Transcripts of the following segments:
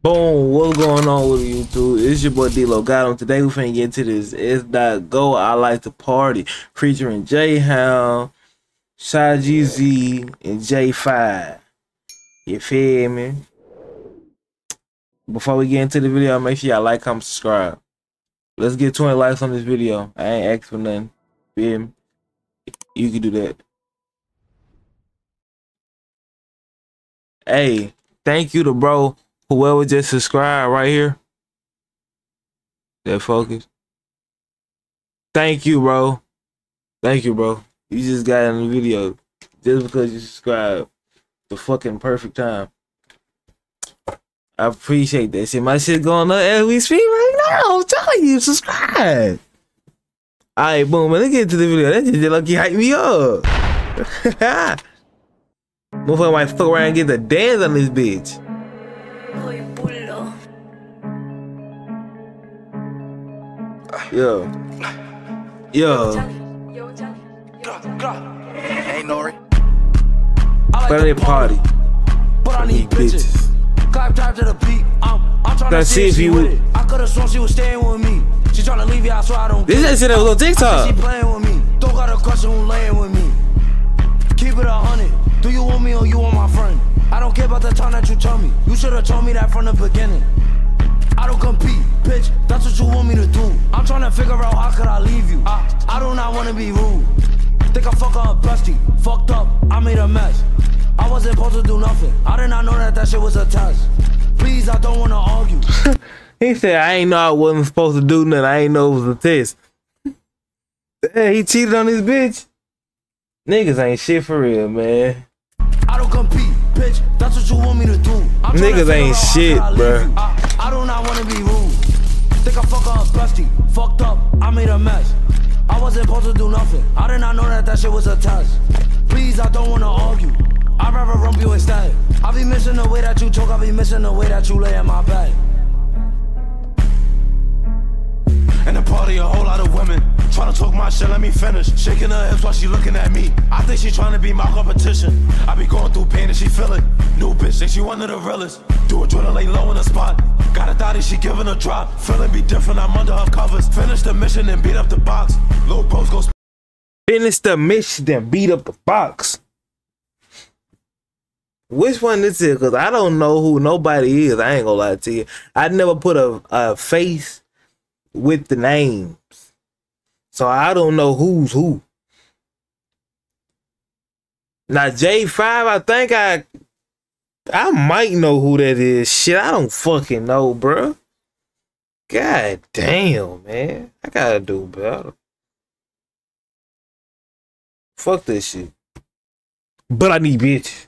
Boom, what's going on with YouTube? It's your boy Dlowgotem. Today we finna get to this Sdot Go I Like to Party featuring Jay Hound, Sha Gz, and Jay5ive. You feel me? Before we get into the video, make sure y'all like, comment, subscribe. Let's get 20 likes on this video. I ain't asking for nothing. Feel me? You can do that. Hey, thank you to bro whoever just subscribed right here. That focus. Thank you, bro. Thank you, bro. You just got in the video just because you subscribed. The fucking perfect time. I appreciate that shit. My shit going up as we speak right now. I'm telling you, subscribe. Alright, boom, man. Let's get to the video. That just lucky hype me up. Motherfucker might fuck around and get the dance on this bitch. Yo. Yo. Hey, Nori. But they party. But I need bitches. Clap clap to the beat. I'm, I'm trying to see if you with it. I could have sworn she was staying with me. She trying to leave you out so I don't This get that a little on She TikTok. playing with me. Don't got a question who laying with me. Keep it a hundred. Do you want me or you want my friend? I don't care about the time that you tell me. You should have told me that from the beginning. I don't compete, bitch. That's what you want me to do. I'm trying to figure out how could I leave you. I, I do not wanna be rude. Think I fuck up bestie. Fucked up, I made a mess. I wasn't supposed to do nothing. I did not know that that shit was a test. Please, I don't wanna argue. He said, I ain't know I wasn't supposed to do nothing. I ain't know it was a test. Hey, he cheated on his bitch. Niggas ain't shit for real, man. I don't compete, bitch. That's what you want me to do. I'm Niggas ain't shit, could I do not wanna be rude. Think I fuck up bestie. Fucked up, I made a mess. I wasn't supposed to do nothing. I did not know that that shit was a test. Please, I don't wanna argue. I'd rather rump you instead. I be missing the way that you talk. I be missing the way that you lay in my bed. And the party, a whole lot of women. Trying to talk my shit, let me finish. Shaking her hips while she looking at me. I think she trying to be my competition. I be going through pain and she feel it. New bitch, think she one of the realest. Do a drill, lay low in the spot. Got a thotty, she giving a drop. Feeling be different, I'm under her covers. Finish the mission and beat up the box. Little bros go Finish the mission, then beat up the box. Which one is? Because I don't know who nobody is. I ain't gonna lie to you. I never put a, a face with the names. So I don't know who's who. Now Jay5ive, I think I I might know who that is. Shit, I don't fucking know, bruh. God damn, man. I gotta do better. Fuck this shit. But I need bitch.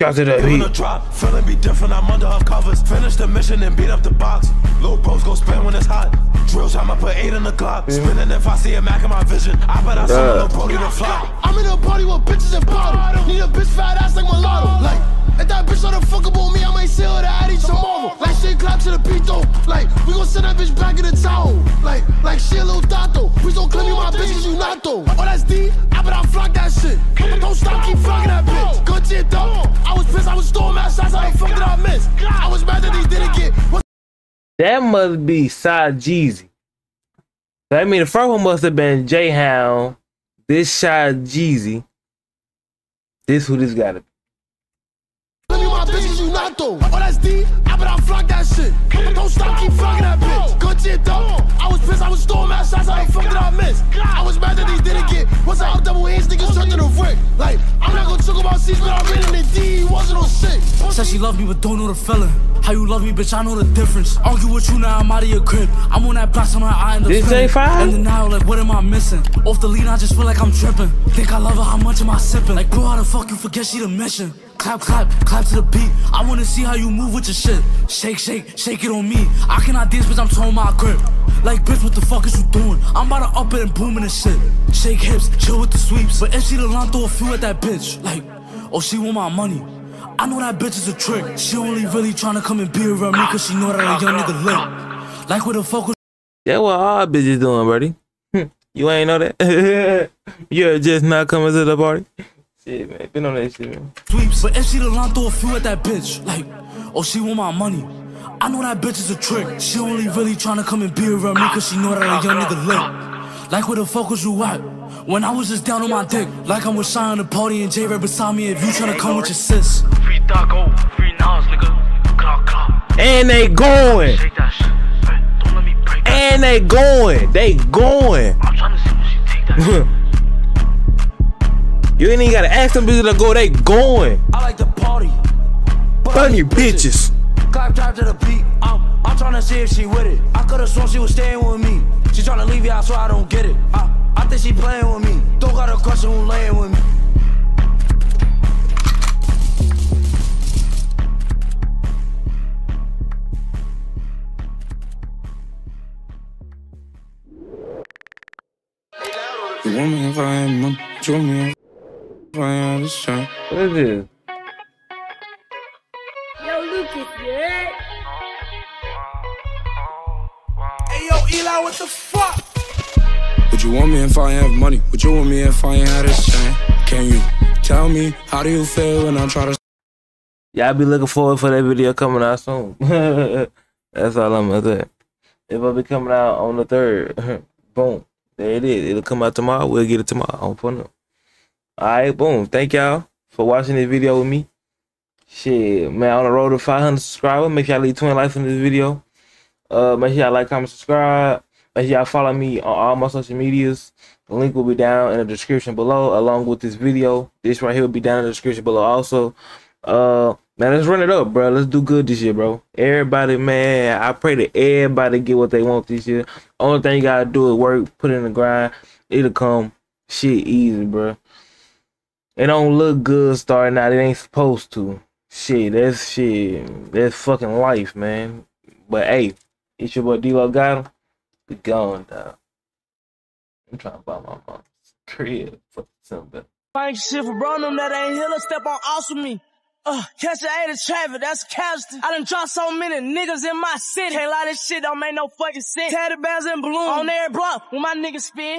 Got to that Giving a beat. drop, feeling be different, I'm under her covers. Finish the mission and beat up the box. Little bros go spin when it's hot. Drill time, I put eight in the clock. Spinning if I see a Mac in my vision. I bet I saw Yeah. a little brody to fly. I'm in a party with bitches and bottles. Need a bitch fat ass like mulatto. Like, if that bitch try to fuck up on me, I might sell her to Addy tomorrow. Like, shit clap to the beat though. Like, we gon' send that bitch back in the towel. Like, like she a little tato. Please don't claim me my bitch cause you not though. Oh, that's D? I bet I flock that shit. Don't stop, keep flocking that bitch. That must be Side Jeezy. I mean, the first one must have been Jay Hound. This Side Jeezy. This who this gotta be. I. Don't stop, keep that bitch. I was pissed, I was throwing mad I was mad that he didn't get. What's up, double niggas to the. Like, I'm not gonna talk about seats, but I ran in the D. He wasn't on shit. Said she love me but don't know the feeling. How you love me, bitch, I know the difference. Argue with you now, I'm out of your crib. I'm on that blast on her eye in the This feeling. Jay5ive? And then now, like, what am I missing? Off the lean, I just feel like I'm tripping. Think I love her, how much am I sipping? Like, bro, how the fuck you forget she the mission? Clap, clap, clap to the beat. I wanna see how you move with your shit. Shake, shake, shake it on me. I cannot dance, bitch, I'm throwing my grip. Like, bitch, what the fuck is you doing? I'm about to up it and booming this shit. Shake hips, chill with the sweeps. But if she the line, throw a few at that bitch. Like, oh, she want my money. I know that bitch is a trick. She only really tryna come and be around me cause she know that a young nigga lit. Like, where the fuck was That what all bitches doing, buddy. Hmm. you ain't know that? You're just not coming to the party. Shit, man. Been on that shit, man. sweeps? But if she the line, throw a few at that bitch. Like, oh, she want my money. I know that bitch is a trick. She only really tryna come and be around me cause she know that a young nigga lit. Like where the fuck was you at? When I was just down on my dick. Like I'm with Shy on the party and J right beside me if you tryna come with your sis. Free Dago, free Nas, nigga. Claw, claw. And they going. Shake that shit. Hey, don't let me break that. And they going. They going. I'm trying to see when she take that. You ain't even gotta ask them bitches to go. They going. I like to party. But Fun you bitches. Clap, clap to the beat. I'm, I'm trying to see if she with it. I could've sworn she was staying with me. She trying to leave you, I swear I don't get it. I, I think she playing with me. Don't got a question who laying with me. You want me if I ain't money? You want me if I ain't this time? What is this? Yo, Lucas, you heard? Hey, yo, Eli, what the fuck? Would you want me if I ain't have money? Would you want me if I ain't had this chain? Can you tell me how do you feel when I try to Y'all be looking forward for that video coming out soon. That's all I'm gonna say. It'll be coming out on the third. boom. There it is. It'll come out tomorrow. We'll get it tomorrow on Pornhub. Alright, boom. Thank y'all for watching this video with me. Shit, man, on the road to 500 subscribers. Make sure y'all leave 20 likes on this video. Uh, make sure y'all like, comment, subscribe. Make sure y'all follow me on all my social medias. The link will be down in the description below, along with this video. This right here will be down in the description below also. Uh, man, let's run it up, bro. Let's do good this year, bro. Everybody, man, I pray that everybody get what they want this year. Only thing you gotta do is work, put in the grind. It'll come shit easy, bro. It don't look good starting out. It ain't supposed to. Shit, that's shit. That's fucking life, man. But hey, it's your boy Dlowgotem. We going, dog. I'm trying to buy my mom's crib for something. Ain't shit for bro, them that ain't here, step on with me. Uh, catch the of traffic, that's a. I done dropped so many niggas in my city. Can't lie, this shit don't make no fucking sense. Teddy bears and balloons on every block when my niggas spin.